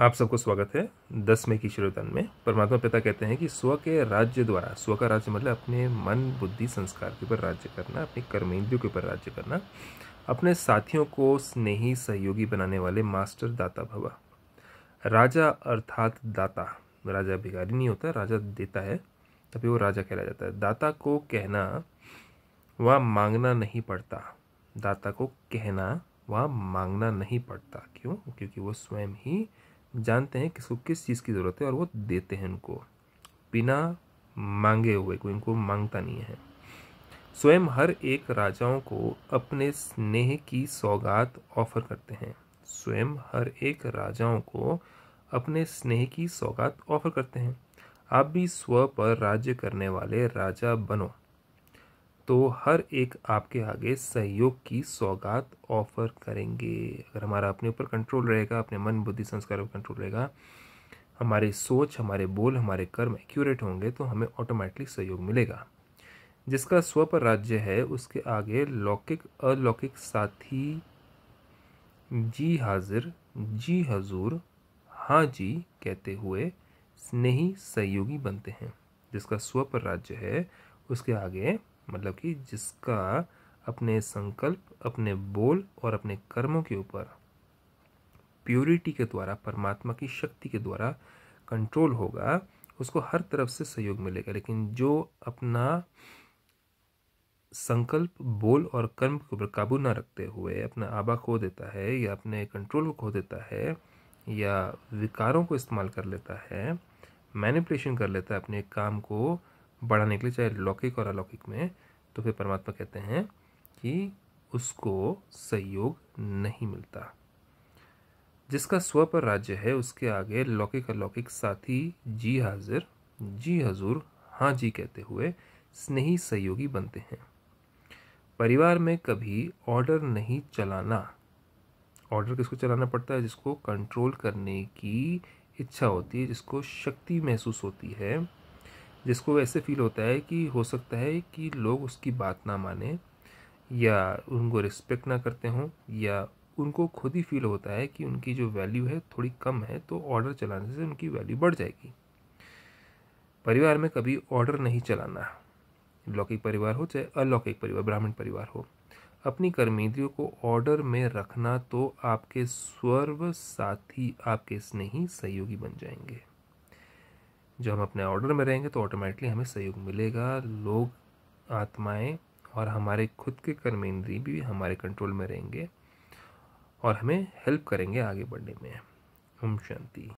आप सबको स्वागत है दस मई की श्रोतन में। परमात्मा पिता कहते हैं कि स्व के राज्य द्वारा, स्व का राज्य मतलब अपने मन, बुद्धि, संस्कार के ऊपर राज्य करना, अपने कर्मेंद्रियों के ऊपर राज्य करना, अपने साथियों को स्नेही, सहयोगी बनाने वाले मास्टर दाता भवा। राजा अर्थात दाता। राजा भिखारी नहीं होता, राजा देता है, तभी वो राजा कहला जाता है। दाता को कहना व मांगना नहीं पड़ता। दाता को कहना व मांगना नहीं पड़ता। क्यों? क्योंकि वो स्वयं ही जानते हैं किसको किस चीज़ की ज़रूरत है और वो देते हैं उनको। बिना मांगे हुए, कोई उनको माँगता नहीं है। स्वयं हर एक राजाओं को अपने स्नेह की सौगात ऑफ़र करते हैं। स्वयं हर एक राजाओं को अपने स्नेह की सौगात ऑफ़र करते हैं। आप भी स्व पर राज्य करने वाले राजा बनो। तो हर एक आपके आगे सहयोग की सौगात ऑफ़र करेंगे। अगर हमारा अपने ऊपर कंट्रोल रहेगा, अपने मन, बुद्धि, संस्कार पर कंट्रोल रहेगा, हमारी सोच, हमारे बोल, हमारे कर्म एक्यूरेट होंगे तो हमें ऑटोमेटिकली सहयोग मिलेगा। जिसका स्व पर राज्य है, उसके आगे लौकिक, अलौकिक साथी, जी हाजिर, जी हजूर हाँ जी कहते हुए स्नेही सहयोगी बनते हैं। जिसका स्व पर राज्य है, उसके आगे मतलब कि जिसका अपने संकल्प, अपने बोल और अपने कर्मों के ऊपर प्योरिटी के द्वारा, परमात्मा की शक्ति के द्वारा कंट्रोल होगा, उसको हर तरफ़ से सहयोग मिलेगा। लेकिन जो अपना संकल्प, बोल और कर्म के ऊपर काबू ना रखते हुए, अपना आबा खो देता है या अपने कंट्रोल को खो देता है या विकारों को इस्तेमाल कर लेता है मैनिपुलेशन कर लेता है अपने काम को बढ़ाने के लिए चाहे लौकिक और अलौकिक में तो फिर परमात्मा कहते हैं कि उसको सहयोग नहीं मिलता। जिसका स्व पर राज्य है, उसके आगे लौकिक, अलौकिक साथी जी हाजिर, जी हजूर हाँ जी कहते हुए स्नेही सहयोगी बनते हैं। परिवार में कभी ऑर्डर नहीं चलाना। ऑर्डर किसको चलाना पड़ता है? जिसको कंट्रोल करने की इच्छा होती है, जिसको शक्ति महसूस होती है। जिसको ऐसे फील होता है कि हो सकता है कि लोग उसकी बात ना माने, या उनको रिस्पेक्ट ना करते हों, या उनको खुद ही फील होता है कि उनकी जो वैल्यू है थोड़ी कम है तो ऑर्डर चलाने से उनकी वैल्यू बढ़ जाएगी। परिवार में कभी ऑर्डर नहीं चलाना। लौकिक परिवार हो चाहे अलौकिक परिवार, ब्राह्मण परिवार हो, अपनी कर्मेंद्रियों को ऑर्डर में रखना तो आपके स्वर्व साथी, आपके स्नेही सहयोगी बन जाएँगे। जो हम अपने ऑर्डर में रहेंगे तो ऑटोमेटिकली हमें सहयोग मिलेगा। लोग, आत्माएँ और हमारे खुद के कर्मेंद्री भी हमारे कंट्रोल में रहेंगे और हमें हेल्प करेंगे आगे बढ़ने में। ओम शांति।